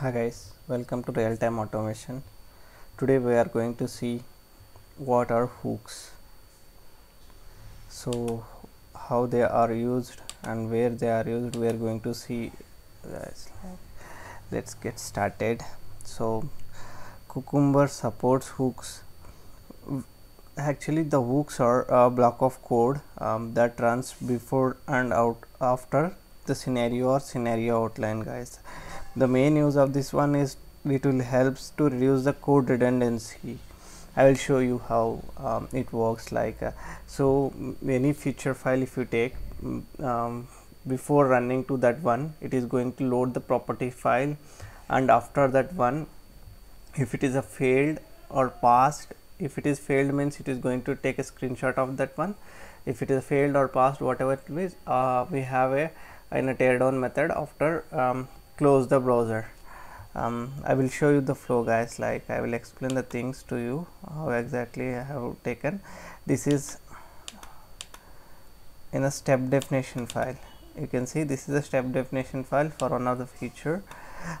Hi guys, welcome to real time automation. Today we are going to see what are hooks. So, how they are used and where they are used, we are going to see. Let's get started. So, Cucumber supports hooks. Actually, the hooks are a block of code um, that runs before and out after the scenario or scenario outline, guys the main use of this one is it will helps to reduce the code redundancy. I will show you how um, it works like uh, so any feature file if you take um, before running to that one it is going to load the property file and after that one if it is a failed or passed if it is failed means it is going to take a screenshot of that one. If it is failed or passed whatever it is uh, we have a in a teardown method after um, close the browser. Um, I will show you the flow guys. Like I will explain the things to you how exactly I have taken. This is in a step definition file. You can see this is a step definition file for one of the feature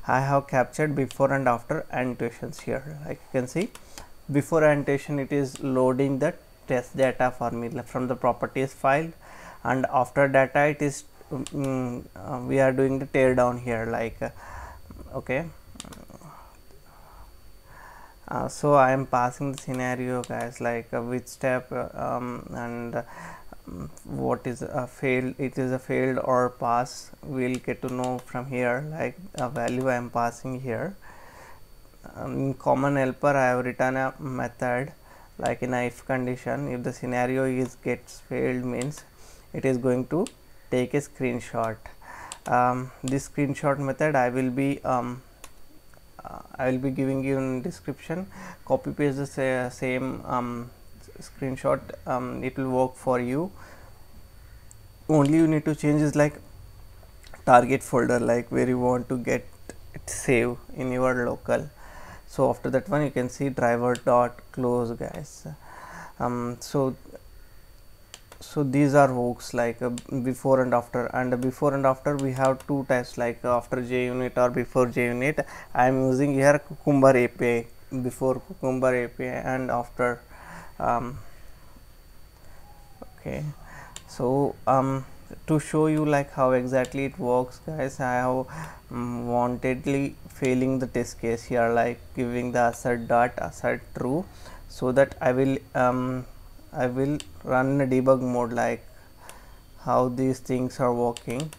I have captured before and after annotations here. Like you can see before annotation it is loading the test data for me from the properties file and after data it is uh, we are doing the tear down here like uh, okay. Uh, so I am passing the scenario guys like uh, which step uh, um, and uh, what is a failed it is a failed or pass we'll get to know from here like a value I am passing here. Um, in common helper I have written a method like in if condition if the scenario is gets failed means it is going to take a screenshot. Um, this screenshot method I will be um, uh, I will be giving you in description. Copy paste the sa same um, screenshot um, it will work for you. Only you need to change is like target folder like where you want to get it save in your local. So after that one you can see driver dot close guys. Um, so so these are hooks like uh, before and after and before and after we have two types like uh, after JUnit or before JUnit I am using here Cucumber API before Cucumber API and after um, okay. So um, to show you like how exactly it works guys I have um, wantedly failing the test case here like giving the assert dot assert true so that I will um, I will run a debug mode like how these things are working.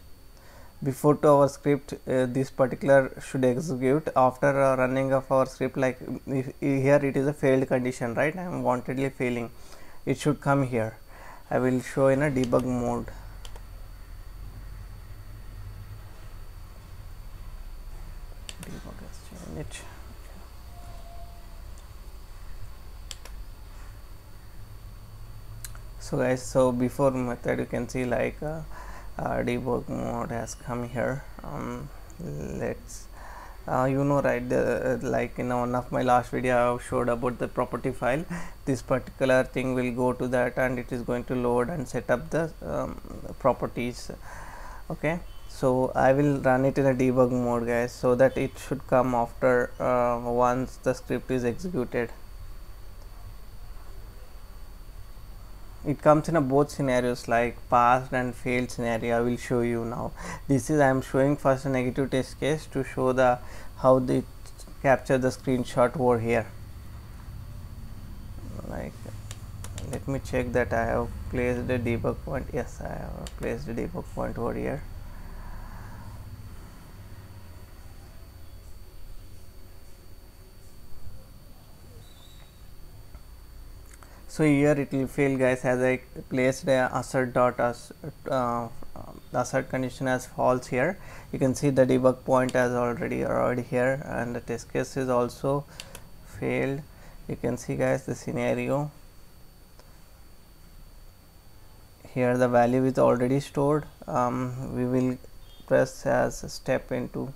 Before to our script uh, this particular should execute. After uh, running of our script like if, here it is a failed condition right? I am wantedly failing. It should come here. I will show in a debug mode. Debug so guys so before method you can see like uh, uh, debug mode has come here. Um, let's uh, you know right the, like in one of my last video I showed about the property file. This particular thing will go to that and it is going to load and set up the um, properties. Okay? So I will run it in a debug mode guys so that it should come after uh, once the script is executed it comes in a both scenarios like passed and failed scenario i will show you now. This is i am showing first a negative test case to show the how they capture the screenshot over here. Like let me check that i have placed the debug point. Yes i have placed the debug point over here so here it will fail guys as I placed the assert dot as uh, assert condition as false here. You can see the debug point as already already here and the test case is also failed. You can see guys the scenario. Here the value is already stored. Um, we will press as step into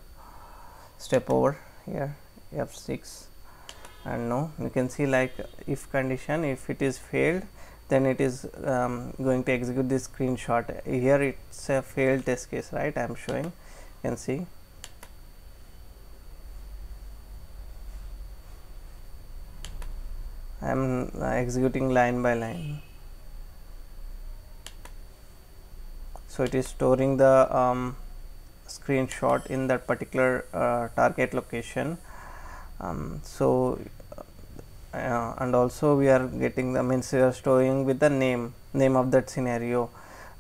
step over here f6 and no you can see like if condition if it is failed then it is um, going to execute this screenshot. Here it's a failed test case right? I am showing. You can see. I am uh, executing line by line. So it is storing the um, screenshot in that particular uh, target location um, so uh, and also we are getting the means we are storing with the name name of that scenario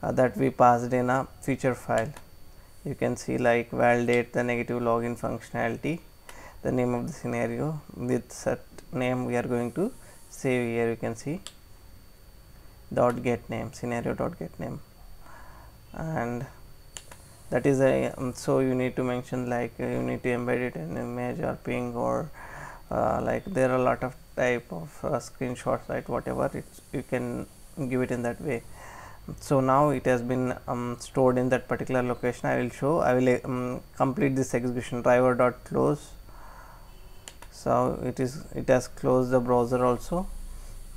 uh, that we passed in a feature file. You can see like validate the negative login functionality the name of the scenario. With set name we are going to save here. You can see dot get name scenario dot get name. And that is a um, so you need to mention like uh, you need to embed it in image or ping or uh, like there are a lot of type of uh, screenshots right whatever. It's you can give it in that way. So now it has been um, stored in that particular location. I will show i will um, complete this execution driver dot close so it is it has closed the browser also.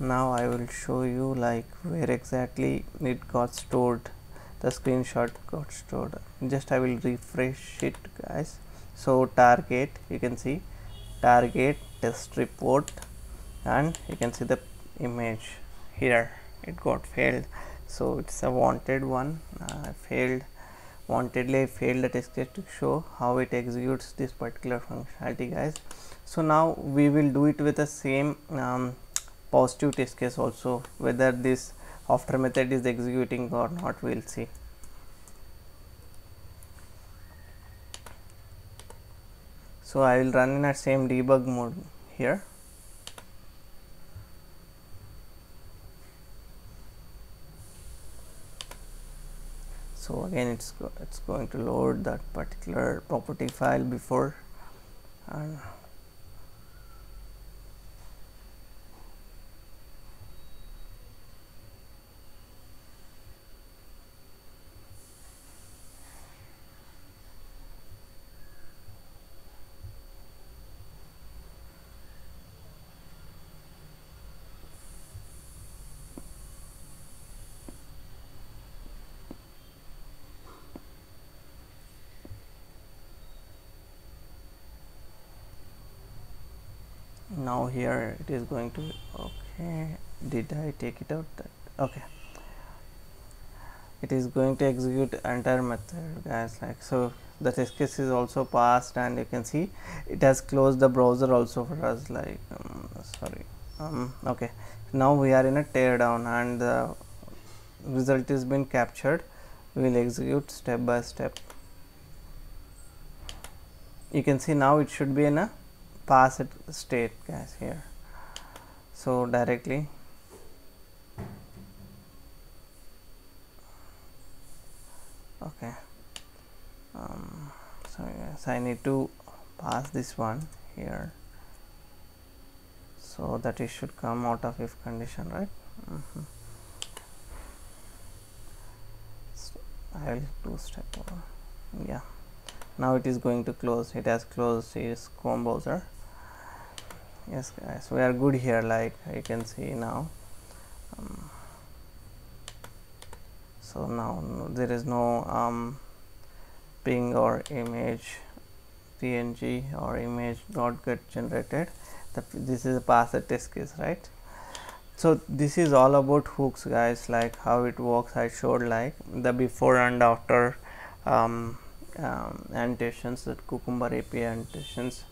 Now i will show you like where exactly it got stored the screenshot got stored. Just i will refresh it guys. So target you can see. Target test report and you can see the image. Here it got failed. So it's a wanted one. Uh, failed. Wantedly I failed the test case to show how it executes this particular functionality guys. So now we will do it with the same um, positive test case also whether this after method is executing or not we will see. So I will run in a same debug mode here. So again it's go it's going to load that particular property file before and now here it is going to okay. Did I take it out? That okay. It is going to execute entire method guys like so the test case is also passed and you can see it has closed the browser also for us like um, sorry um, okay. Now we are in a teardown and the result is been captured. We will execute step by step. You can see now it should be in a pass it state guys here. So directly. Okay. Um, so yes I need to pass this one here. So that it should come out of if condition right? Mm -hmm. so I will do step over. Yeah. Now it is going to close. It has closed its Chrome browser yes guys we are good here like you can see now. Um, so now there is no um, ping or image png or image not get generated. The, this is a passed test case right? So this is all about hooks guys like how it works. I showed like the before and after um, um, annotations that cucumber api annotations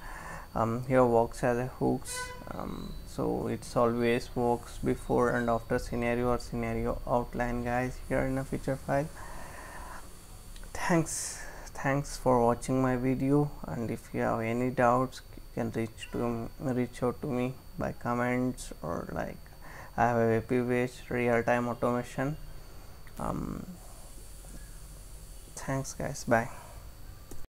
um, here works as a hooks. Um, so it's always works before and after scenario or scenario outline guys here in a feature file. Thanks. Thanks for watching my video. And if you have any doubts you can reach to reach out to me by comments or like I have a web based real-time automation. Um, thanks guys. Bye